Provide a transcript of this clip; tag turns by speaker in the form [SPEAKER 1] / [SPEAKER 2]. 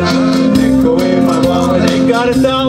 [SPEAKER 1] They in my wallet, they got a thousand.